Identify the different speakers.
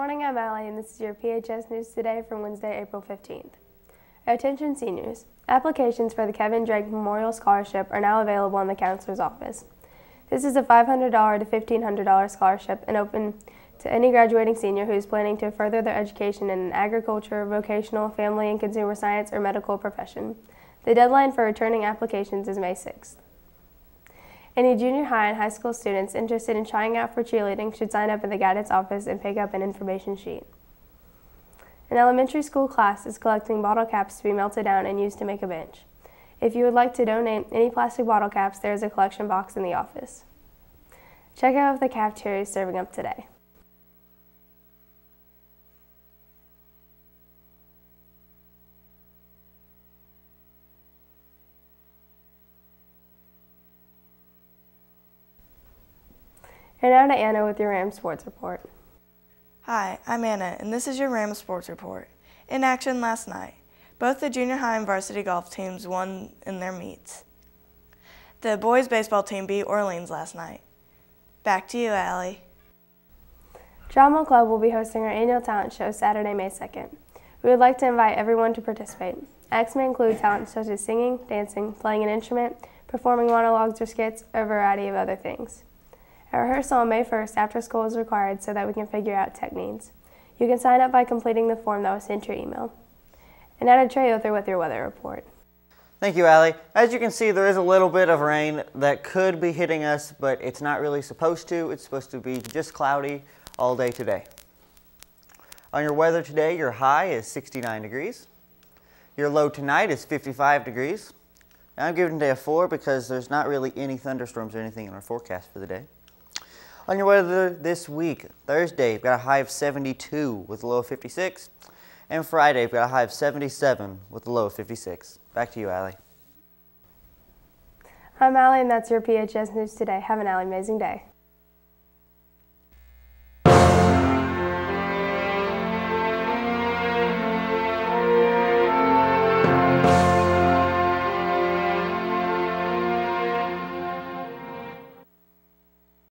Speaker 1: morning, I'm Allie, and this is your PHS News Today for Wednesday, April 15th. Attention seniors. Applications for the Kevin Drake Memorial Scholarship are now available in the counselor's office. This is a $500 to $1,500 scholarship and open to any graduating senior who is planning to further their education in an agriculture, vocational, family and consumer science, or medical profession. The deadline for returning applications is May 6th. Any junior high and high school students interested in trying out for cheerleading should sign up at the guidance office and pick up an information sheet. An elementary school class is collecting bottle caps to be melted down and used to make a bench. If you would like to donate any plastic bottle caps, there is a collection box in the office. Check out the cafeteria is serving up today. And now to Anna with your Ram Sports Report.
Speaker 2: Hi, I'm Anna, and this is your Ram Sports Report. In action last night, both the junior high and varsity golf teams won in their meets. The boys baseball team beat Orleans last night. Back to you, Allie.
Speaker 1: Drama Club will be hosting our annual talent show Saturday, May 2nd. We would like to invite everyone to participate. Acts may include talents such as singing, dancing, playing an instrument, performing monologues or skits, or a variety of other things. A rehearsal on May 1st after school is required so that we can figure out tech needs. You can sign up by completing the form that was sent to your email. And add a Trey Other with your weather report.
Speaker 3: Thank you, Allie. As you can see, there is a little bit of rain that could be hitting us, but it's not really supposed to. It's supposed to be just cloudy all day today. On your weather today, your high is 69 degrees. Your low tonight is 55 degrees. I'm giving today a 4 because there's not really any thunderstorms or anything in our forecast for the day. On your weather this week, Thursday, we've got a high of 72 with a low of 56. And Friday, we've got a high of 77 with a low of 56. Back to you, Allie.
Speaker 1: I'm Allie, and that's your PHS News Today. Have an Allie amazing day.